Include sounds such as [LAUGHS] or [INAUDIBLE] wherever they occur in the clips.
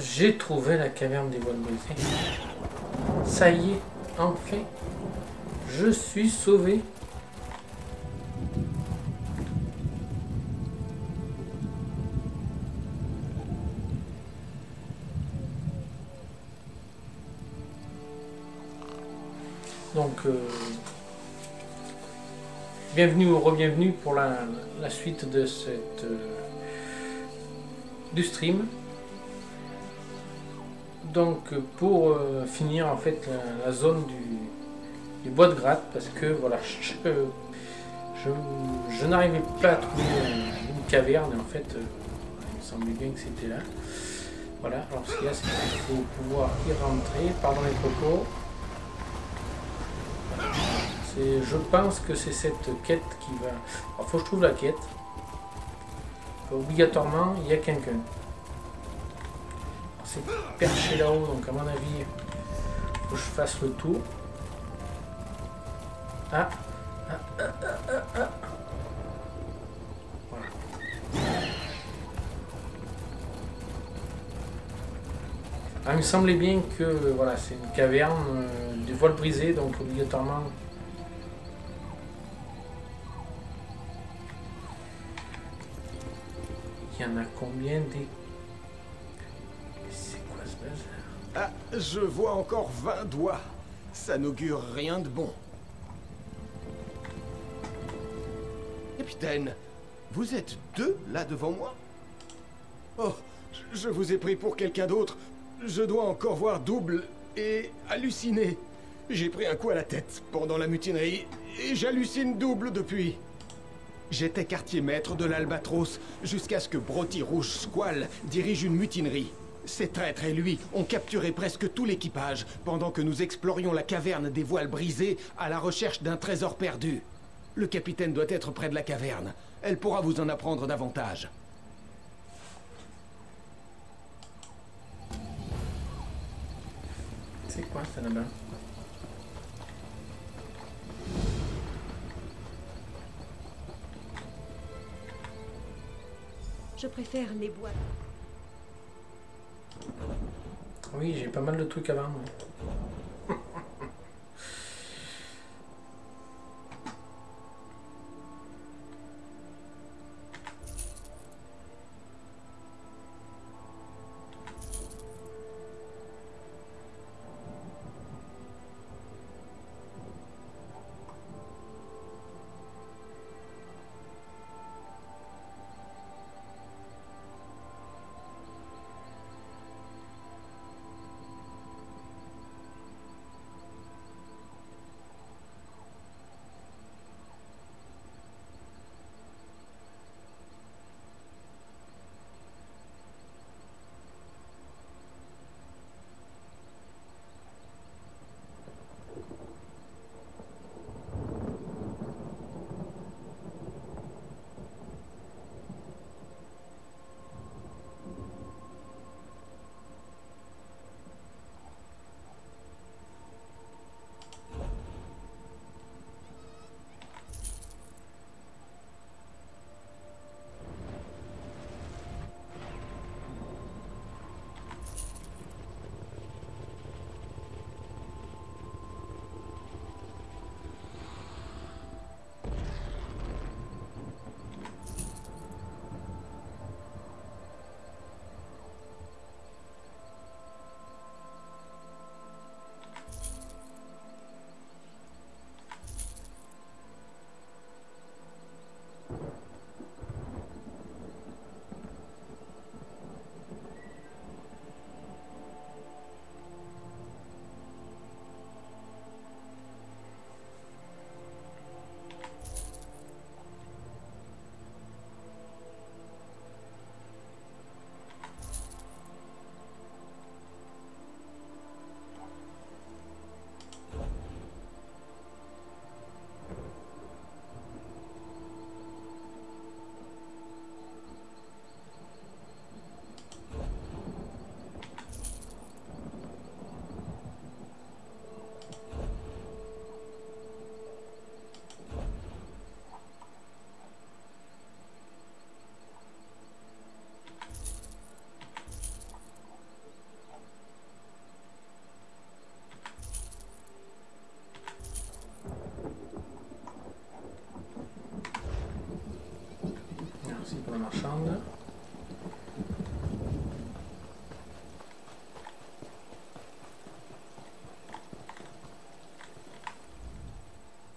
J'ai trouvé la caverne des voiles brisées. Ça y est, enfin. Je suis sauvé. Donc, euh, bienvenue ou re-bienvenue pour la, la suite de cette euh, du stream. Donc, pour euh, finir en fait la, zone du, bois de gratte, parce que voilà, je, je, je n'arrivais pas à trouver une, une caverne, et en fait, euh, il me semblait bien que c'était là. Voilà, alors ce qu'il y a, c'est qu'il faut pouvoir y rentrer, pardon les propos. C'est- Je pense que c'est cette quête qui va. Alors, faut que je trouve la quête. Obligatoirement, il y a quelqu'un. C'est perché là-haut, donc à mon avis, faut que je fasse le tour. Ah, ah, ah, ah, ah, ah. Voilà. Ah, il me semblait bien que voilà, c'est une caverne euh, du voile brisé, donc obligatoirement Il y en a combien des... Ah, je vois encore 20 doigts. Ça n'augure rien de bon. Capitaine, vous êtes deux là devant moi? Oh, je- vous ai pris pour quelqu'un d'autre. Je dois encore voir double et halluciner. J'ai pris un coup à la tête pendant la mutinerie et j'hallucine double depuis. J'étais quartier maître de l'Albatros jusqu'à ce que Broti Rouge Squall dirige une mutinerie. Ces traîtres et lui ont capturé presque tout l'équipage pendant que nous explorions la caverne des voiles brisées à la recherche d'un trésor perdu. Le capitaine doit être près de la caverne. Elle pourra vous en apprendre davantage. C'est quoi ça là-bas? Je préfère les bois. Oui, j'ai pas mal de trucs avant. moi.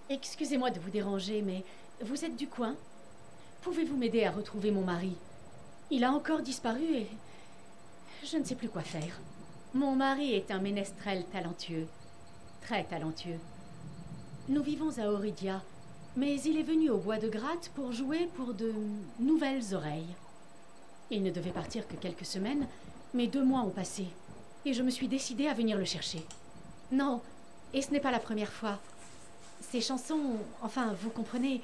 Excusez-moi de vous déranger, mais vous êtes du coin. Pouvez-vous m'aider à retrouver mon mari? Il a encore disparu et je ne sais plus quoi faire. Mon mari est un ménestrel talentueux, très talentueux. Nous vivons à Oridia, mais il est venu au bois de gratte pour jouer pour de nouvelles oreilles. Il ne devait partir que quelques semaines, mais deux mois ont passé, et je me suis décidée à venir le chercher. Non, et ce n'est pas la première fois. Ces chansons, enfin, vous comprenez,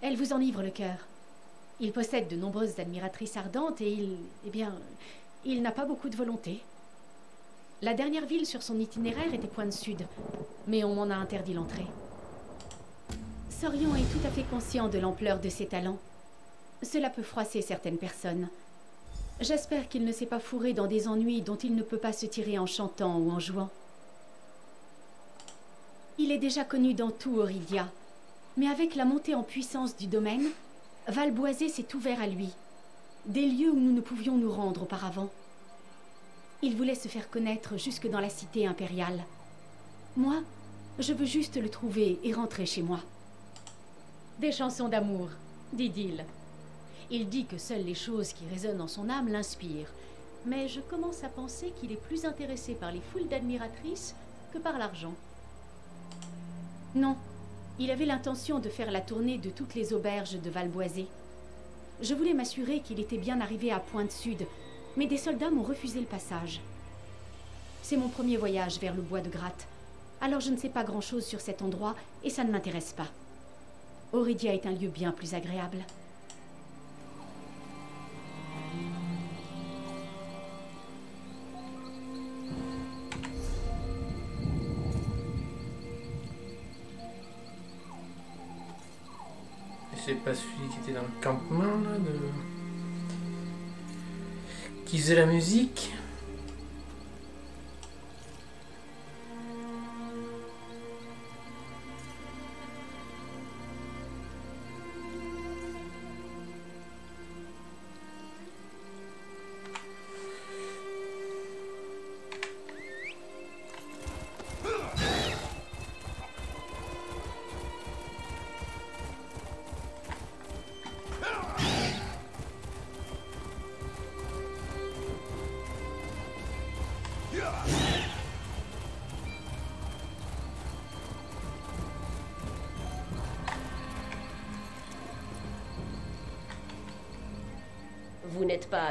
elles vous enivrent le cœur. Il possède de nombreuses admiratrices ardentes et il, eh bien, il n'a pas beaucoup de volonté. La dernière ville sur son itinéraire était Pointe Sud, mais on m'en a interdit l'entrée. Sorion est tout à fait conscient de l'ampleur de ses talents. Cela peut froisser certaines personnes. J'espère qu'il ne s'est pas fourré dans des ennuis dont il ne peut pas se tirer en chantant ou en jouant. Il est déjà connu dans tout Oridia, mais avec la montée en puissance du domaine, Valboisé s'est ouvert à lui, des lieux où nous ne pouvions nous rendre auparavant. Il voulait se faire connaître jusque dans la cité impériale. Moi, je veux juste le trouver et rentrer chez moi. Des chansons d'amour, dit-il. Il dit que seules les choses qui résonnent en son âme l'inspirent, mais je commence à penser qu'il est plus intéressé par les foules d'admiratrices que par l'argent. Non, il avait l'intention de faire la tournée de toutes les auberges de Valboisé. Je voulais m'assurer qu'il était bien arrivé à Pointe-Sud, mais des soldats m'ont refusé le passage. C'est mon premier voyage vers le bois de Gratte, alors je ne sais pas grand-chose sur cet endroit et ça ne m'intéresse pas. Auridia est un lieu bien plus agréable. c'est pas celui qui était dans le campement là de. qui faisait la musique.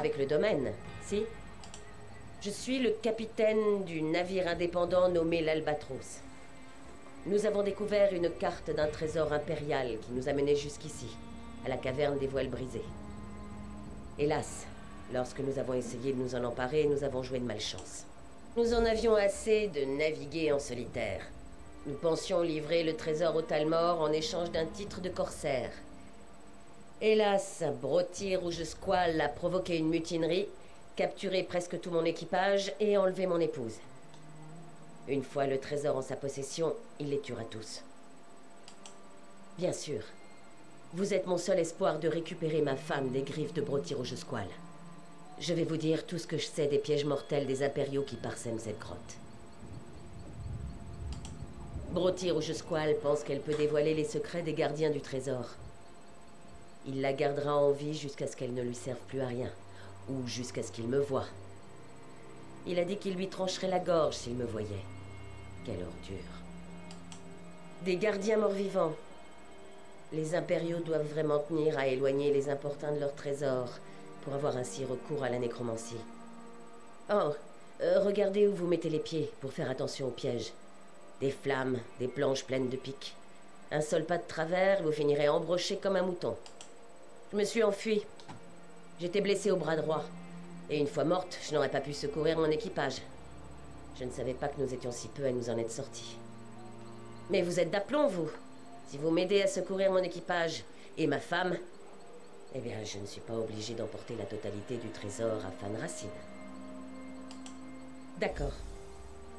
Avec le domaine, si? Je suis le capitaine du navire indépendant nommé l'Albatros. Nous avons découvert une carte d'un trésor impérial qui nous a menés jusqu'ici, à la caverne des voiles brisées. Hélas, lorsque nous avons essayé de nous en emparer, nous avons joué de malchance. Nous en avions assez de naviguer en solitaire. Nous pensions livrer le trésor au Talmor en échange d'un titre de corsaire. Hélas, Brotti Rouge Squale a provoqué une mutinerie, capturé presque tout mon équipage et enlevé mon épouse. Une fois le trésor en sa possession, il les tuera tous. Bien sûr, vous êtes mon seul espoir de récupérer ma femme des griffes de Brotti Rouge Squale. Je vais vous dire tout ce que je sais des pièges mortels des impériaux qui parsèment cette grotte. Brotti Rouge Squale pense qu'elle peut dévoiler les secrets des gardiens du trésor. Il la gardera en vie jusqu'à ce qu'elle ne lui serve plus à rien, ou jusqu'à ce qu'il me voie. Il a dit qu'il lui trancherait la gorge s'il me voyait. Quelle ordure. Des gardiens morts-vivants. Les impériaux doivent vraiment tenir à éloigner les importuns de leur trésor, pour avoir ainsi recours à la nécromancie. Oh, euh, regardez où vous mettez les pieds, pour faire attention aux pièges. Des flammes, des planches pleines de pics. Un seul pas de travers, vous finirez embroché comme un mouton. Je me suis enfui. J'étais blessé au bras droit. Et une fois morte, je n'aurais pas pu secourir mon équipage. Je ne savais pas que nous étions si peu à nous en être sortis. Mais vous êtes d'aplomb, vous. Si vous m'aidez à secourir mon équipage et ma femme, eh bien, je ne suis pas obligé d'emporter la totalité du trésor à Fan Racine. D'accord.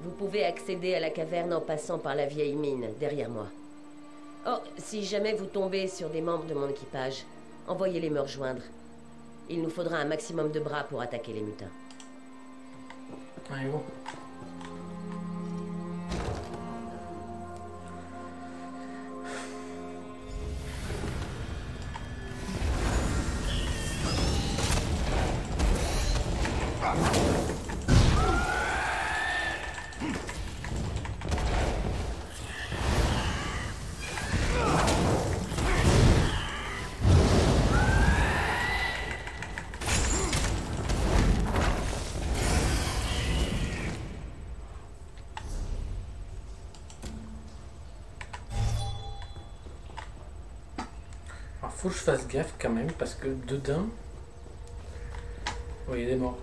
Vous pouvez accéder à la caverne en passant par la vieille mine, derrière moi. Oh, si jamais vous tombez sur des membres de mon équipage, envoyez-les me rejoindre. Il nous faudra un maximum de bras pour attaquer les mutins. Fasse gaffe quand même parce que dedans. Oui, il est mort.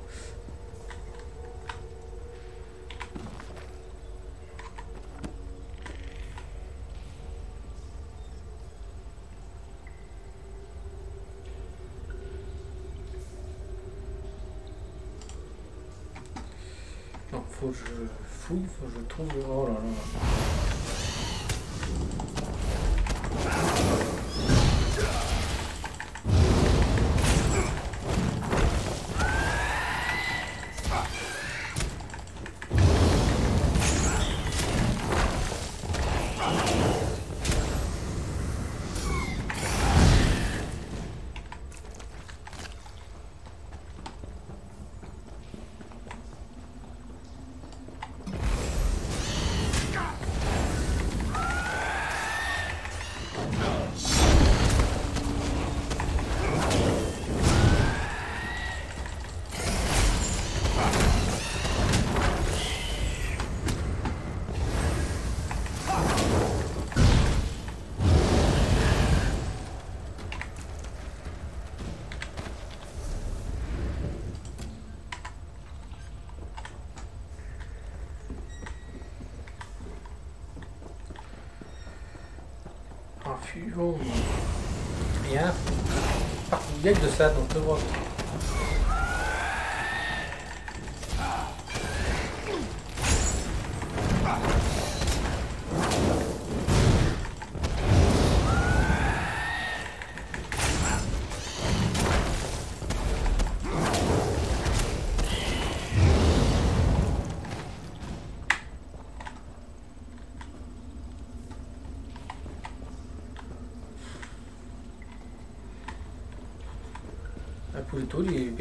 Faut que je fouille, faut que je trouve. Oh là là. A que de ça dans ce voit. Un pouletto, il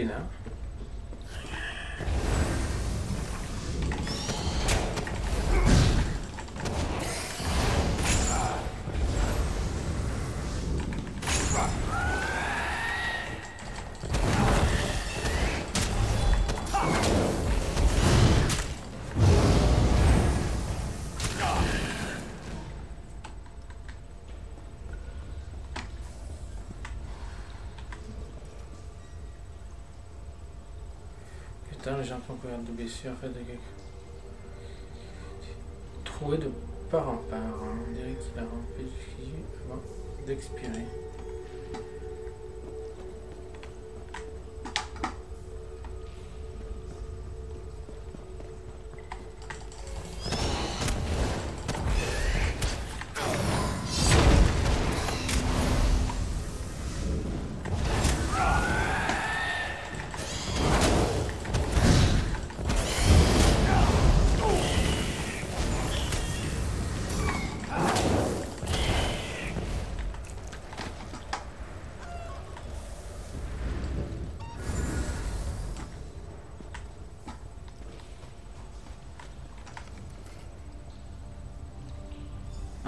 Putain, les gens font couvert de blessures, en fait, de quelque... Troué de part en part. hein. On dirait qu'il a rempli jusqu'ici avant d'expirer.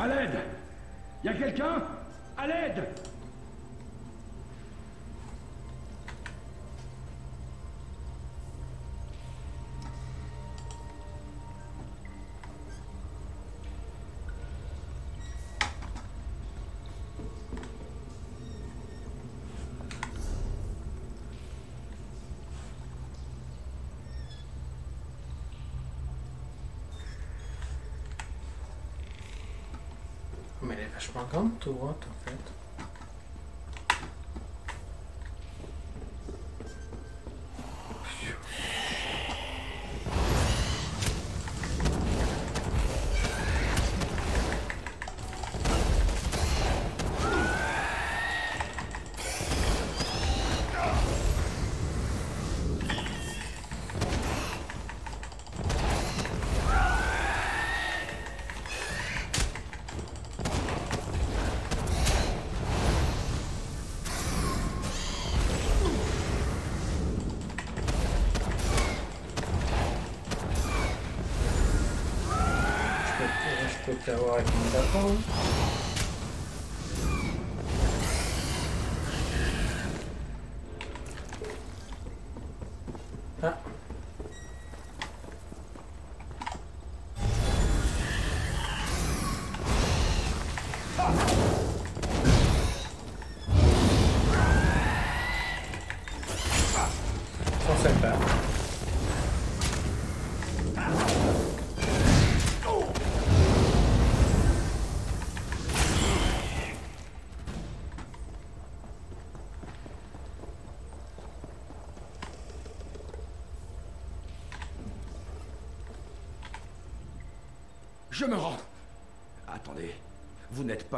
À l'aide. Y a quelqu'un? À l'aide Mais elle est vachement grande, toute Крышку открывать не готов.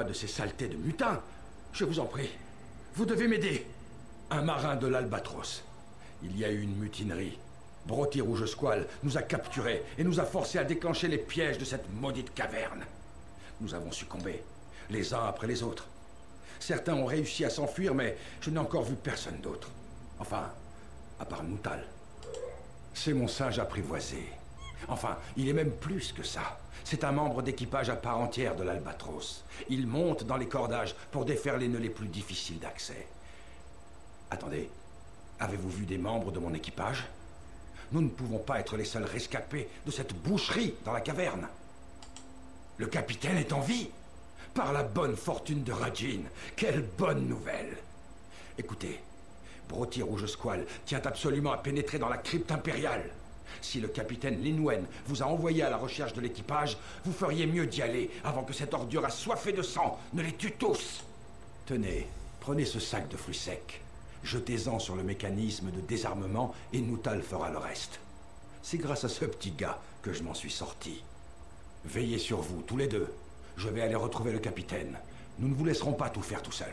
De ces saletés de mutins. Je vous en prie. Vous devez m'aider. Un marin de l'Albatros. Il y a eu une mutinerie. Broti Rouge Squale nous a capturés et nous a forcés à déclencher les pièges de cette maudite caverne. Nous avons succombé, les uns après les autres. Certains ont réussi à s'enfuir, mais je n'ai encore vu personne d'autre. Enfin, à part Noutal. C'est mon singe apprivoisé. Enfin, il est même plus que ça. C'est un membre d'équipage à part entière de l'Albatros. Il monte dans les cordages pour défaire les nœuds les plus difficiles d'accès. Attendez, avez-vous vu des membres de mon équipage? Nous ne pouvons pas être les seuls rescapés de cette boucherie dans la caverne. Le capitaine est en vie Par la bonne fortune de Rajin Quelle bonne nouvelle Écoutez, Broti Rouge Squale tient absolument à pénétrer dans la crypte impériale. Si le capitaine Linwen vous a envoyé à la recherche de l'équipage, vous feriez mieux d'y aller avant que cette ordure assoiffée de sang ne les tue tous. Tenez, prenez ce sac de fruits secs. Jetez-en sur le mécanisme de désarmement et Noutal fera le reste. C'est grâce à ce petit gars que je m'en suis sorti. Veillez sur vous, tous les deux. Je vais aller retrouver le capitaine. Nous ne vous laisserons pas tout faire tout seul.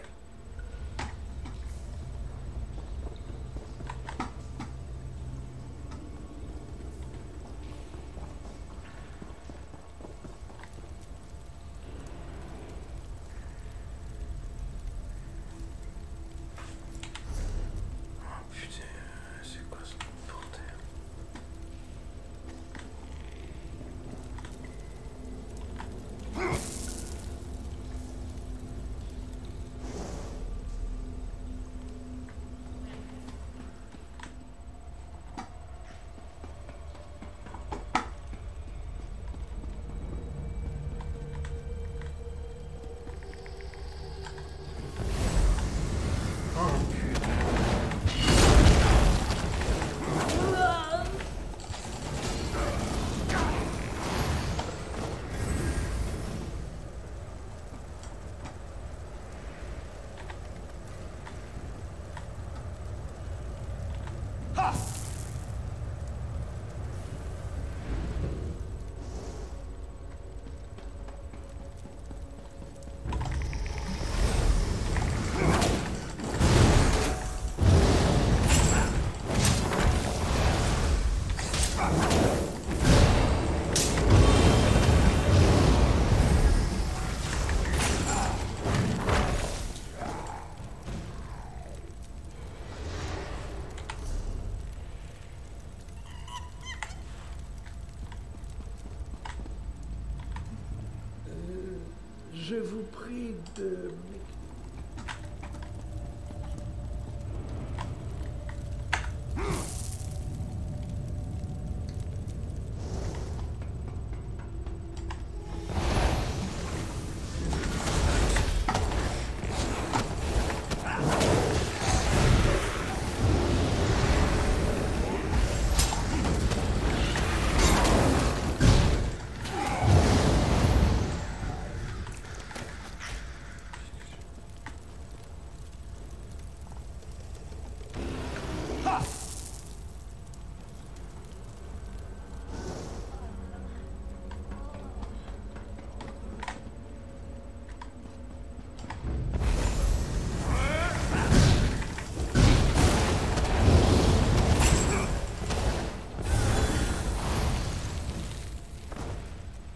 Je vous prie de...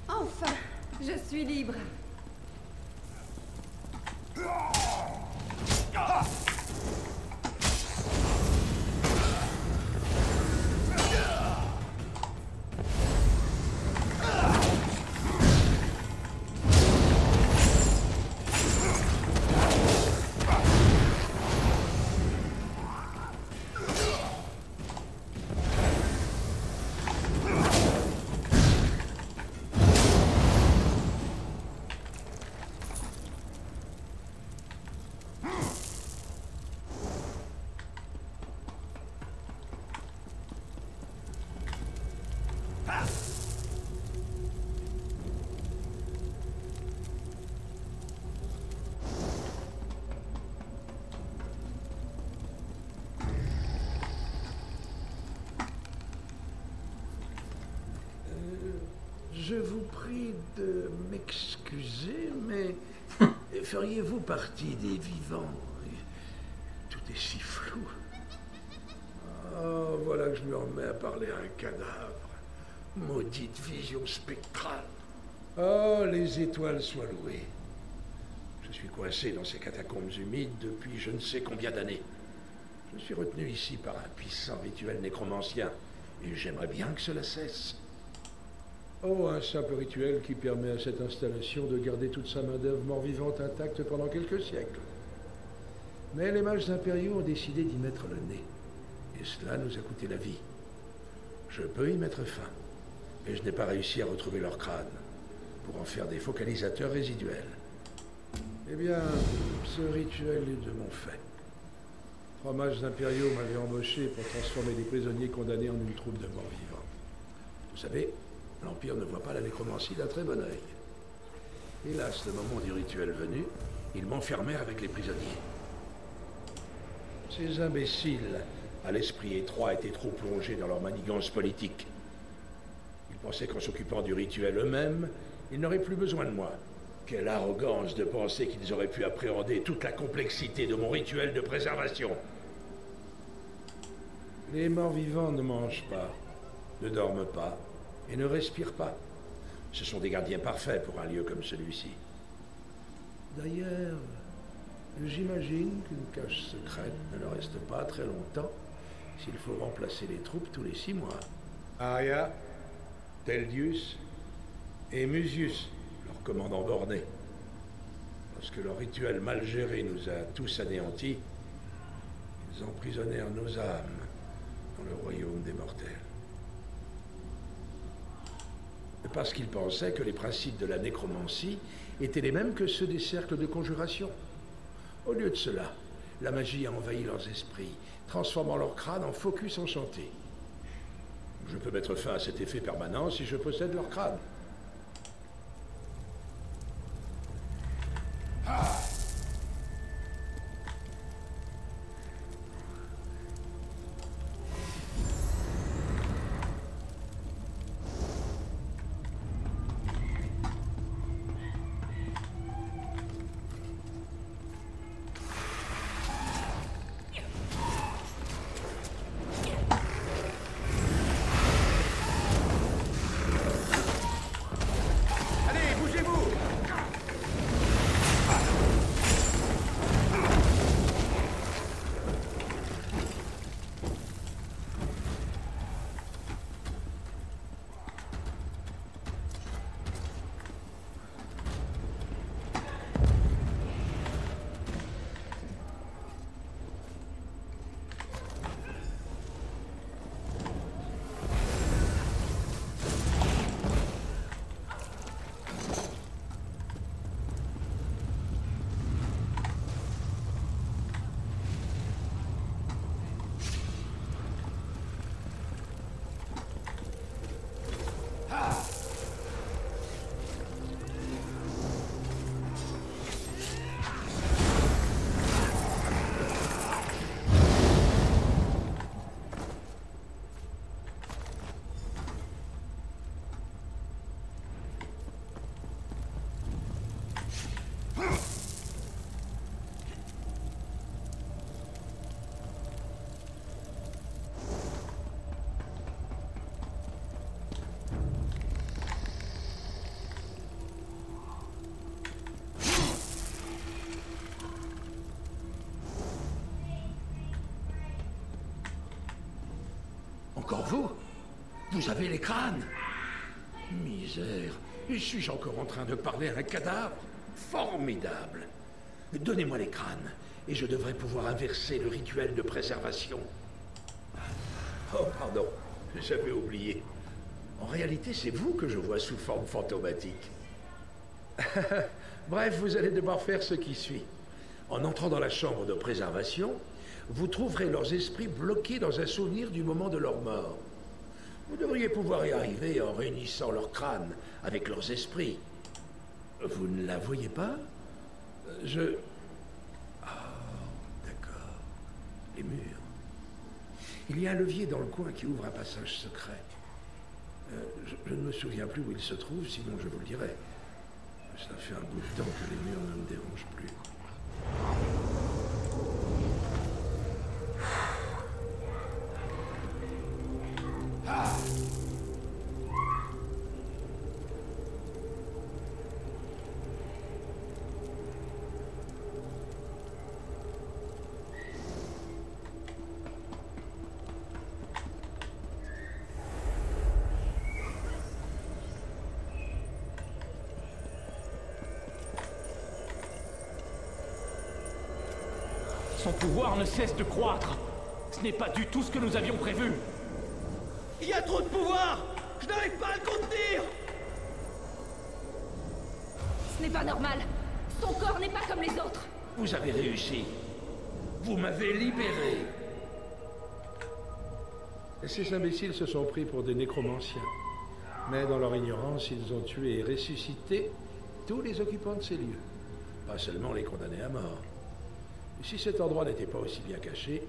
Enfin, je libre. Je vous prie de m'excuser, mais [LAUGHS] feriez-vous partie des vivants? Tout est si flou. Oh, voilà que je me remets à parler à un cadavre. Maudite vision spectrale. Oh, les étoiles soient louées. Je suis coincé dans ces catacombes humides depuis je ne sais combien d'années. Je suis retenu ici par un puissant rituel nécromancien, et j'aimerais bien que cela cesse. Oh, un simple rituel qui permet à cette installation de garder toute sa main-d'œuvre mort-vivante intacte pendant quelques siècles. Mais les mages impériaux ont décidé d'y mettre le nez. Et cela nous a coûté la vie. Je peux y mettre fin. Mais je n'ai pas réussi à retrouver leur crâne pour en faire des focalisateurs résiduels. Eh bien, ce rituel est de mon fait. Trois mages impériaux m'avaient embauché pour transformer des prisonniers condamnés en une troupe de morts vivants. Vous savez, l'Empire ne voit pas la nécromancie d'un très bon œil. Hélas, le moment du rituel venu, ils m'enfermèrent avec les prisonniers. Ces imbéciles, à l'esprit étroit, étaient trop plongés dans leur manigance politique. Ils pensaient qu'en s'occupant du rituel eux-mêmes, ils n'auraient plus besoin de moi. Quelle arrogance de penser qu'ils auraient pu appréhender toute la complexité de mon rituel de préservation. Les morts vivants ne mangent pas, ne dorment pas et ne respirent pas. Ce sont des gardiens parfaits pour un lieu comme celui-ci. D'ailleurs, j'imagine qu'une cache secrète ne leur reste pas très longtemps s'il faut remplacer les troupes tous les six mois. Aria, Teldius et Musius, leur commandant borné. Lorsque leur rituel mal géré nous a tous anéantis, ils emprisonnèrent nos âmes dans le royaume des mortels. Parce qu'ils pensaient que les principes de la nécromancie étaient les mêmes que ceux des cercles de conjuration. Au lieu de cela, la magie a envahi leurs esprits, transformant leur crâne en focus enchanté. Je peux mettre fin à cet effet permanent si je possède leur crâne. Allez, Encore vous Vous avez les crânes Misère. Et suis-je encore en train de parler à un cadavre? Formidable. Donnez-moi les crânes, et je devrais pouvoir inverser le rituel de préservation. Oh, pardon, j'avais oublié. En réalité, c'est vous que je vois sous forme fantomatique. [LAUGHS] Bref, vous allez devoir faire ce qui suit. En entrant dans la chambre de préservation, vous trouverez leurs esprits bloqués dans un souvenir du moment de leur mort. Vous devriez pouvoir y arriver en réunissant leurs crânes avec leurs esprits. Vous ne la voyez pas? Je... Ah, d'accord. Les murs. Il y a un levier dans le coin qui ouvre un passage secret. Euh, je, Je ne me souviens plus où il se trouve, sinon je vous le dirai. Ça fait un bout de temps que les murs ne me dérangent plus. Son pouvoir ne cesse de croître. Ce n'est pas du tout ce que nous avions prévu. Il y a trop de pouvoir Je n'arrive pas à le contenir Ce n'est pas normal. Son corps n'est pas comme les autres. Vous avez réussi. Vous m'avez libéré. Ces imbéciles se sont pris pour des nécromanciens. Mais dans leur ignorance, ils ont tué et ressuscité tous les occupants de ces lieux. Pas seulement les condamnés à mort. Si cet endroit n'était pas aussi bien caché,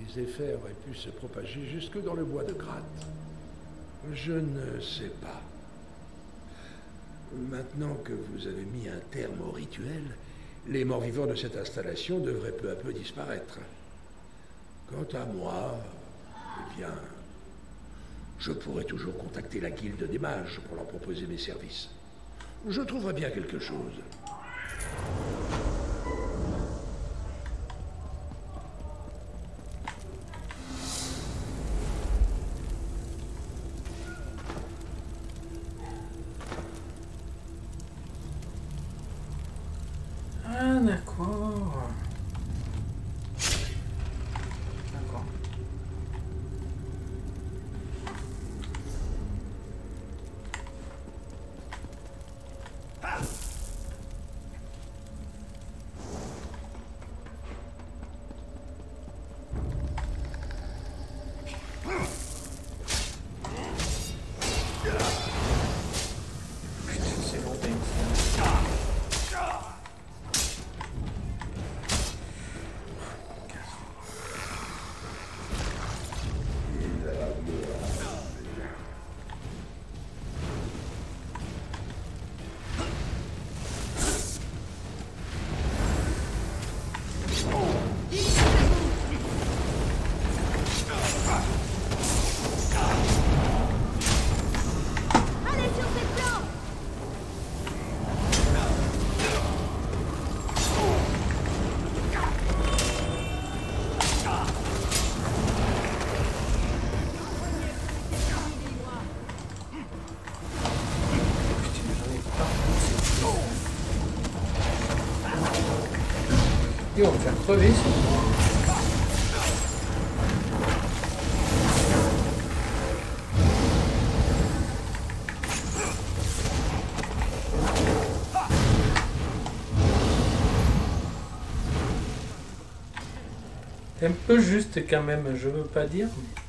les effets auraient pu se propager jusque dans le bois de gratte. Je ne sais pas. Maintenant que vous avez mis un terme au rituel, les morts-vivants de cette installation devraient peu à peu disparaître. Quant à moi, eh bien, je pourrais toujours contacter la guilde des mages pour leur proposer mes services. Je trouverai bien quelque chose. On va faire crever. C'est un peu juste quand même, je veux pas dire. mais-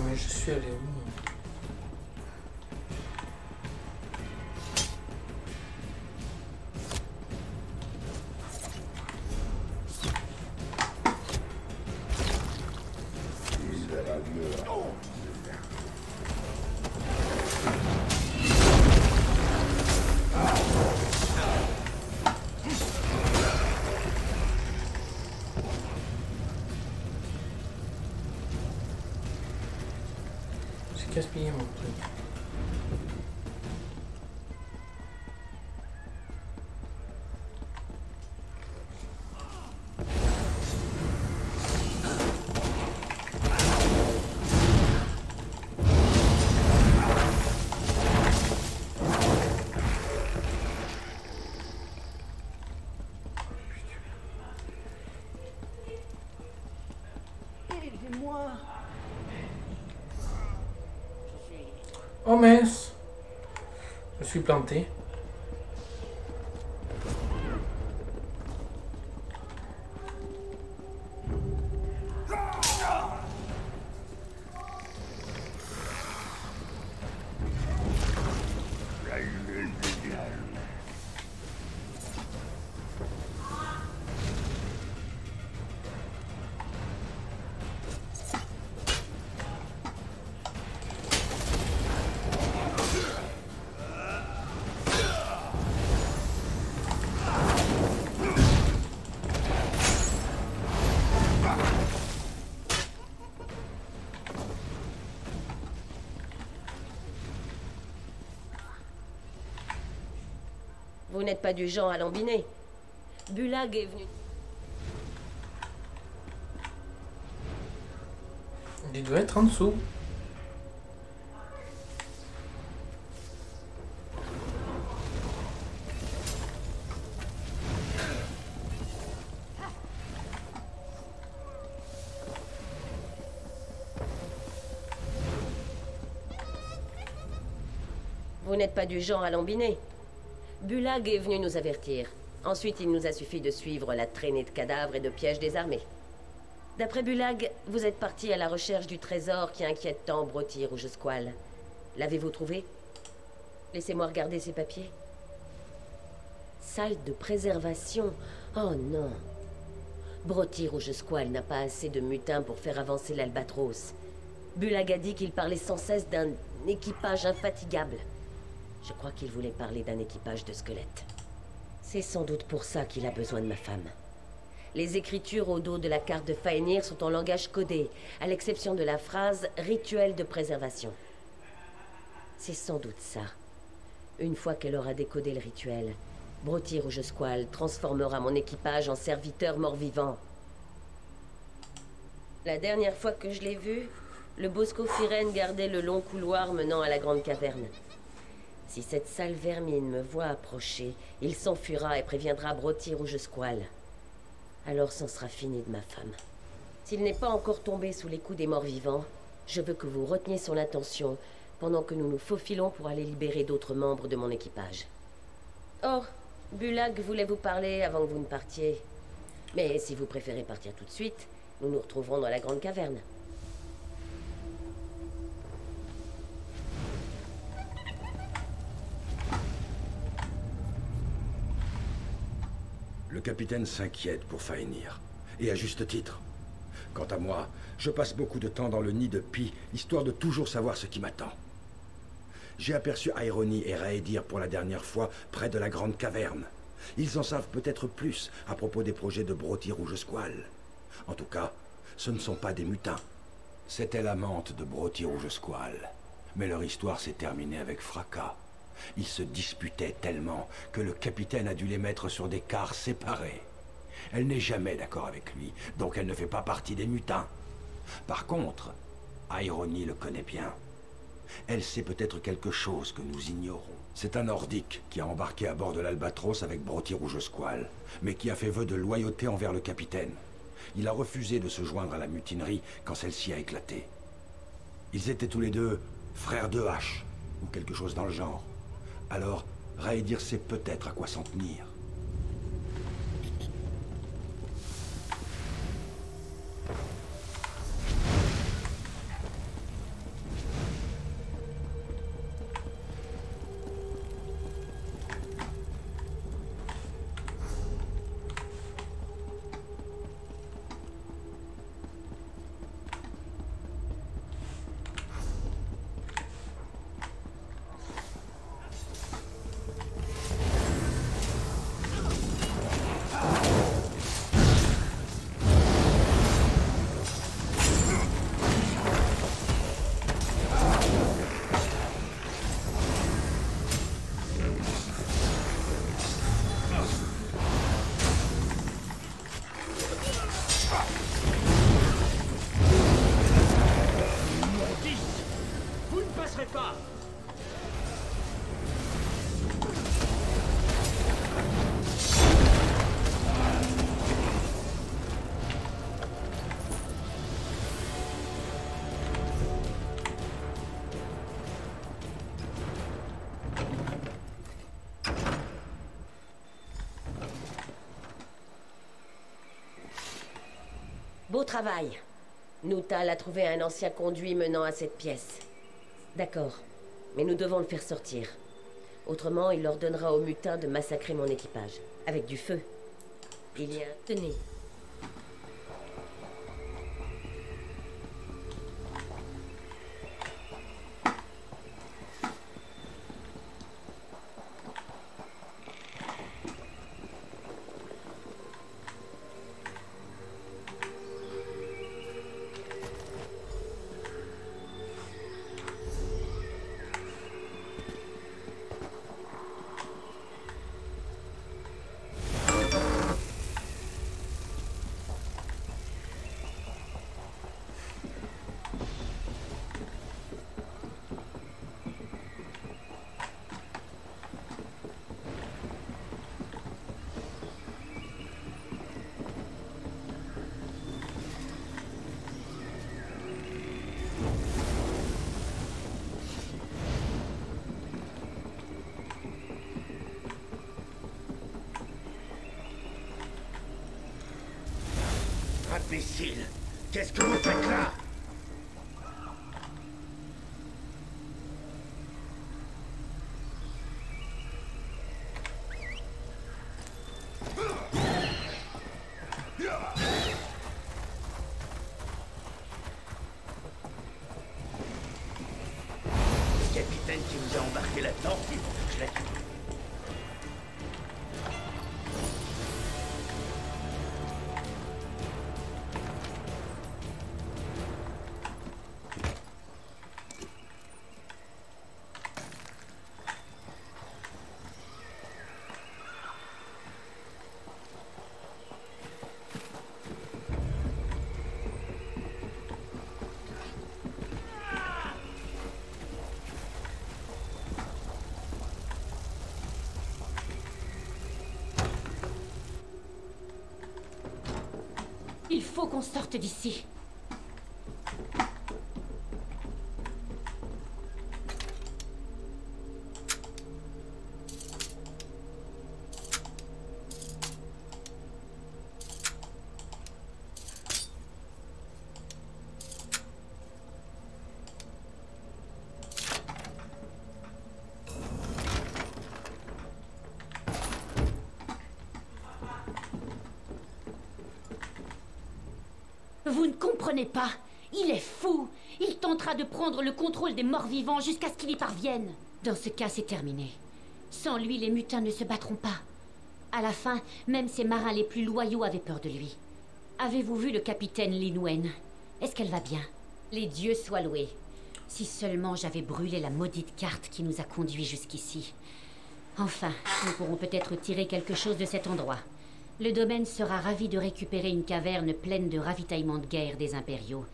Mais je suis allé où planté. Vous n'êtes pas du genre à lambiner. Bulag est venu. Il doit être en dessous. Vous n'êtes pas du genre à lambiner. Bulag est venu nous avertir. Ensuite, il nous a suffi de suivre la traînée de cadavres et de pièges des armées. D'après Bulag, vous êtes parti à la recherche du trésor qui inquiète tant Broty Rouge Squale. L'avez-vous trouvé? Laissez-moi regarder ces papiers. Salle de préservation. Oh non. Broty Rouge Squale n'a pas assez de mutins pour faire avancer l'Albatros. Bulag a dit qu'il parlait sans cesse d'un équipage infatigable. Je crois qu'il voulait parler d'un équipage de squelettes. C'est sans doute pour ça qu'il a besoin de ma femme. Les écritures au dos de la carte de Faenir sont en langage codé, à l'exception de la phrase rituel de préservation. C'est sans doute ça. Une fois qu'elle aura décodé le rituel, Broty Rouge Squale transformera mon équipage en serviteur mort-vivant. La dernière fois que je l'ai vu, le Bosco Firen gardait le long couloir menant à la grande caverne. Si cette sale vermine me voit approcher, il s'enfuira et préviendra Broty Rouge Squale. Alors c'en sera fini de ma femme. S'il n'est pas encore tombé sous les coups des morts vivants, je veux que vous reteniez son intention pendant que nous nous faufilons pour aller libérer d'autres membres de mon équipage. Oh, Bulag voulait vous parler avant que vous ne partiez. Mais si vous préférez partir tout de suite, nous nous retrouverons dans la grande caverne. Le capitaine s'inquiète pour Faenir, et à juste titre. Quant à moi, je passe beaucoup de temps dans le nid de Pi, histoire de toujours savoir ce qui m'attend. J'ai aperçu Irony et Raedir pour la dernière fois près de la grande caverne. Ils en savent peut-être plus à propos des projets de Broty Rouge Squale. En tout cas, ce ne sont pas des mutins. C'était l'amante de Broty Rouge Squale. Mais leur histoire s'est terminée avec fracas. Ils se disputaient tellement que le capitaine a dû les mettre sur des cars séparés. Elle n'est jamais d'accord avec lui, donc elle ne fait pas partie des mutins. Par contre, Irony le connaît bien. Elle sait peut-être quelque chose que nous ignorons. C'est un Nordique qui a embarqué à bord de l'Albatros avec Broty Rouge Squale, mais qui a fait vœu de loyauté envers le capitaine. Il a refusé de se joindre à la mutinerie quand celle-ci a éclaté. Ils étaient tous les deux frères de hache, ou quelque chose dans le genre. Alors, Raedir sait peut-être à quoi s'en tenir. Beau travail. Nutal a trouvé un ancien conduit menant à cette pièce. D'accord, mais nous devons le faire sortir. Autrement, il ordonnera aux mutins de massacrer mon équipage. Avec du feu. Il y a... Tenez. Imbécile. Qu'est-ce que vous faites là? Faut qu'on sorte d'ici. Vous ne comprenez pas. Il est fou. Il tentera de prendre le contrôle des morts vivants jusqu'à ce qu'il y parvienne. Dans ce cas, c'est terminé. Sans lui, les mutins ne se battront pas. À la fin, même ses marins les plus loyaux avaient peur de lui. Avez-vous vu le capitaine Linwen Est-ce qu'elle va bien? Les dieux soient loués. Si seulement j'avais brûlé la maudite carte qui nous a conduits jusqu'ici. Enfin, nous pourrons peut-être tirer quelque chose de cet endroit. Le domaine sera ravi de récupérer une caverne pleine de ravitaillements de guerre des impériaux.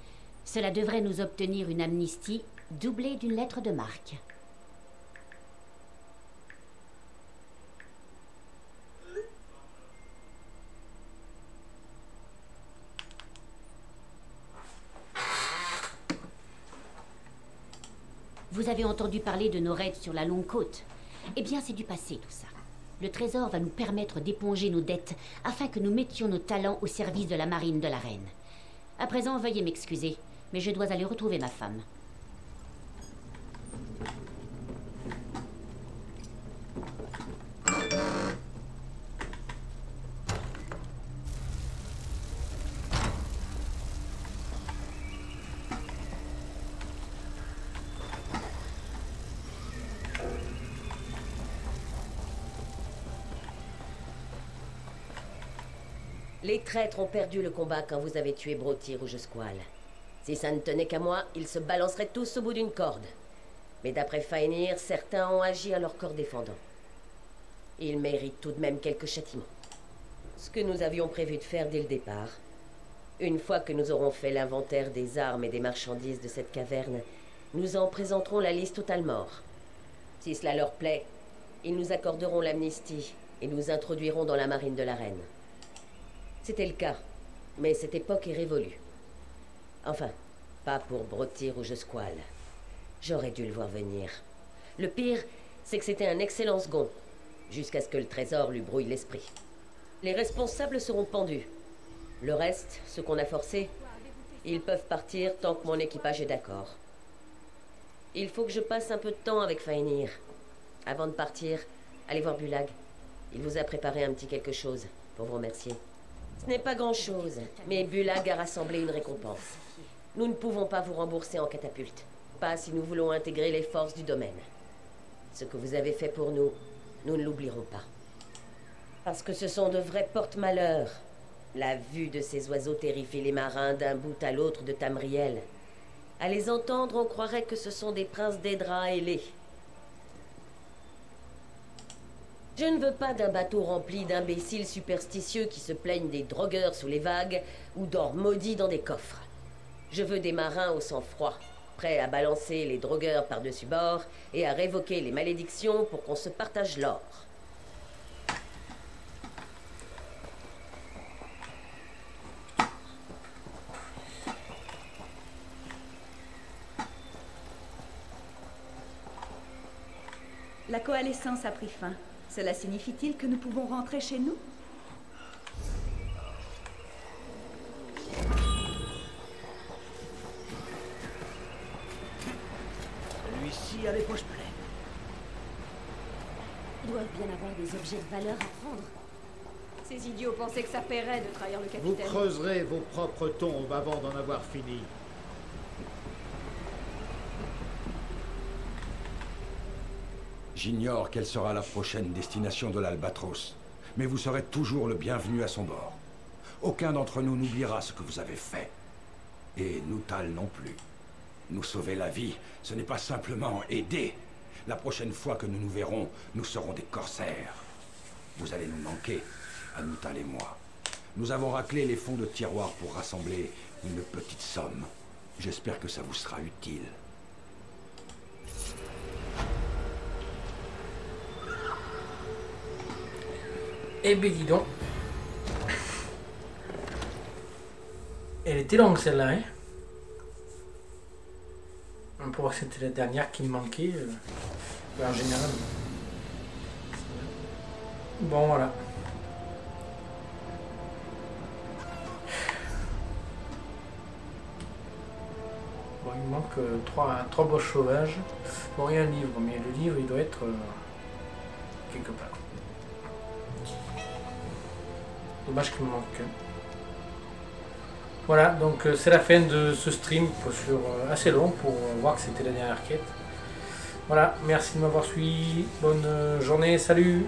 Cela devrait nous obtenir une amnistie doublée d'une lettre de marque. Vous avez entendu parler de nos raids sur la longue côte Eh bien, c'est du passé tout ça. Le trésor va nous permettre d'éponger nos dettes afin que nous mettions nos talents au service de la marine de la reine. À présent, veuillez m'excuser, mais je dois aller retrouver ma femme. Traîtres ont perdu le combat quand vous avez tué Broti Rouge Squall. Si ça ne tenait qu'à moi, ils se balanceraient tous au bout d'une corde. Mais d'après Faenir, certains ont agi à leur corps défendant. Ils méritent tout de même quelques châtiments. Ce que nous avions prévu de faire dès le départ. Une fois que nous aurons fait l'inventaire des armes et des marchandises de cette caverne, nous en présenterons la liste au mort. Si cela leur plaît, ils nous accorderont l'amnistie et nous introduiront dans la marine de la reine. C'était le cas, mais cette époque est révolue. Enfin, pas pour Brotir ou Squal. J'aurais dû le voir venir. Le pire, c'est que c'était un excellent second, jusqu'à ce que le trésor lui brouille l'esprit. Les responsables seront pendus, le reste, ce qu'on a forcé, ils peuvent partir tant que mon équipage est d'accord. Il faut que je passe un peu de temps avec Fainir. Avant de partir, allez voir Bulag. Il vous a préparé un petit quelque chose pour vous remercier. Ce n'est pas grand-chose, mais Bulag a rassemblé une récompense. Nous ne pouvons pas vous rembourser en catapulte. Pas si nous voulons intégrer les forces du domaine. Ce que vous avez fait pour nous, nous ne l'oublierons pas. Parce que ce sont de vrais porte-malheurs, la vue de ces oiseaux terrifie les marins d'un bout à l'autre de Tamriel. À les entendre, on croirait que ce sont des princes d'Edra ailés. Je ne veux pas d'un bateau rempli d'imbéciles superstitieux qui se plaignent des drogueurs sous les vagues ou dorment maudits dans des coffres. Je veux des marins au sang-froid, prêts à balancer les drogueurs par-dessus bord et à révoquer les malédictions pour qu'on se partage l'or. La coalescence a pris fin. Cela signifie-t-il que nous pouvons rentrer chez nous? Celui-ci a les poches pleines. Ils doivent bien avoir des objets de valeur à prendre. Ces idiots pensaient que ça paierait de trahir le Vous capitaine. creuserez vos propres tombes avant d'en avoir fini. J'ignore quelle sera la prochaine destination de l'Albatros, mais vous serez toujours le bienvenu à son bord. Aucun d'entre nous n'oubliera ce que vous avez fait. Et Noutal non plus. Nous sauver la vie, ce n'est pas simplement aider. La prochaine fois que nous nous verrons, nous serons des corsaires. Vous allez nous manquer, à et moi. Nous avons raclé les fonds de tiroir pour rassembler une petite somme. J'espère que ça vous sera utile. Eh ben dis donc. Elle était longue celle-là, hein Pour voir que c'était la dernière qui me manquait. euh, en général. Bon voilà. Bon, il manque euh, trois, trois boss sauvages. Bon, il y a un livre, mais le livre il doit être euh, quelque part. Dommage qu'il me manque. Voilà, donc euh, c'est la fin de ce stream sur euh, assez long pour euh, voir que c'était la dernière quête. Voilà, merci de m'avoir suivi. Bonne journée, salut